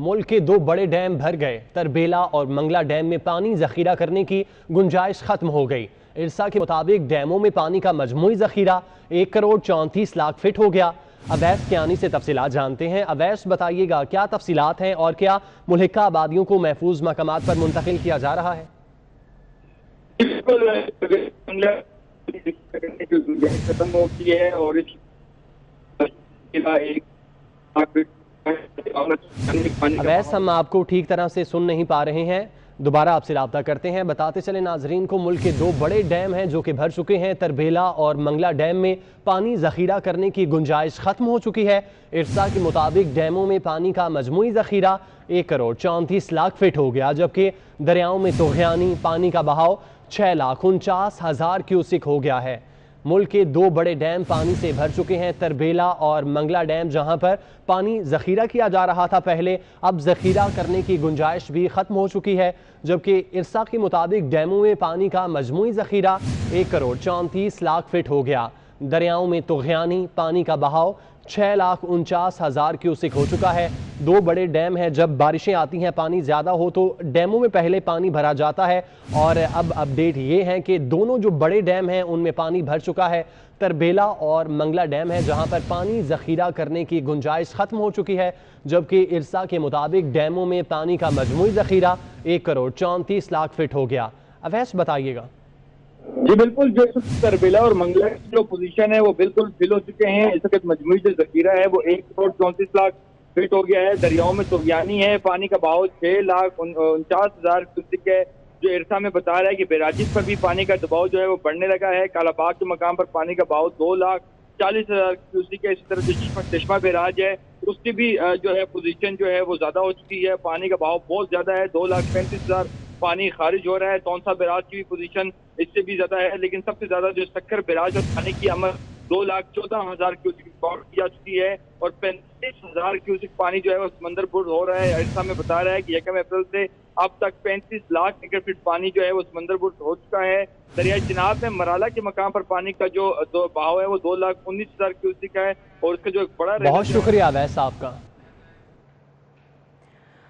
मुल्क के दो बड़े डैम भर गए तरबेला और मंगला डैम में पानी जखीरा करने की गुंजाइश खत्म हो गई इरसा के मुताबिक डैमों में पानी का मजमू जखीरा एक करोड़ चौंतीस लाख फिट हो गया अवैस कियानी से तफसीत जानते हैं अवैस बताइएगा क्या तफसीत हैं और क्या मुल्का आबादियों को महफूज मकाम पर मुंतकिल किया जा रहा है हो है और अवैस हम आपको ठीक तरह से सुन नहीं पा रहे हैं। दोबारा आपसे रबता करते हैं। बताते चले नाजरीन को मुल्क के दो बड़े डैम हैं जो कि भर चुके हैं। तरबेला और मंगला डैम में पानी जखीरा करने की गुंजाइश खत्म हो चुकी है। इरसा के मुताबिक डैमों में पानी का मजमू जखीरा एक करोड़ चौंतीस लाख फिट हो गया, जबकि दरियाओं में तोहयानी पानी का बहाव छः लाख उनचास हज़ार क्यूसिक हो गया है। मुल्क के दो बड़े डैम पानी से भर चुके हैं, तरबेला और मंगला डैम, जहाँ पर पानी जखीरा किया जा रहा था पहले। अब जखीरा करने की गुंजाइश भी ख़त्म हो चुकी है, जबकि इरसा के मुताबिक डैमों में पानी का मजमू ज़खीरा एक करोड़ चौंतीस लाख फिट हो गया। दरियाओं में तुगयानी, पानी का बहाव छः लाख उनचास हज़ार क्यूसिक हो चुका है। दो बड़े डैम हैं, जब बारिशें आती हैं, पानी ज़्यादा हो तो डैमों में पहले पानी भरा जाता है। और अब अपडेट ये है कि दोनों जो बड़े डैम हैं, उनमें पानी भर चुका है। तरबेला और मंगला डैम है, जहाँ पर पानी ज़खीरा करने की गुंजाइश ख़त्म हो चुकी है, जबकि इरसा के मुताबिक डैमों में पानी का मजमू ज़खीरा एक करोड़ चौंतीस लाख फिट हो गया। अवैस बताइएगा। जी बिल्कुल, जो तरबेला और मंगला की जो पोजीशन है, वो बिल्कुल फिल हो चुके हैं। इस वक्त मजमू जो जखीरा है, वो एक करोड़ चौंतीस लाख फिट हो गया है। दरियाओं में सुगियानी है। पानी का बहाव छह लाख उनचास हज़ार क्यूसिक है। जो इरसा में बता रहा है कि बेराजिश पर भी पानी का दबाव जो है, वो बढ़ने लगा है। कालाबाग के मकाम पर पानी का बहाव दो लाख चालीस हज़ार क्यूसिक है। इसी तरह जो चश्मा बेराज है। उसकी भी जो है पोजीशन जो है, वो ज़्यादा हो चुकी है। पानी का बहाव बहुत ज़्यादा है। दो लाख पैंतीस हज़ार पानी खारिज हो रहा है तौनसा बिराज की भी पोजीशन इससे भी ज़्यादा है लेकिन सबसे ज़्यादा जो सक्कर बिराज और पानी की अमर दो लाख चौदह हज़ार क्यूसिक रिकॉर्ड की जा चुकी है और पैंतीस हज़ार क्यूसिक पानी जो है वो समंदरपुर हो रहा है। ऐसा में बता रहा है कि यकम अप्रैल से अब तक पैंतीस लाख मीटर फीट पानी जो है वो समंदरपुर हो चुका है। दरिया चिनाब में मराला के मकाम पर पानी का जो बहाव है वो दो लाख उन्नीस हज़ार क्यूसिक है और उसका जो एक बड़ा बहुत शुक्रिया वैसा आपका।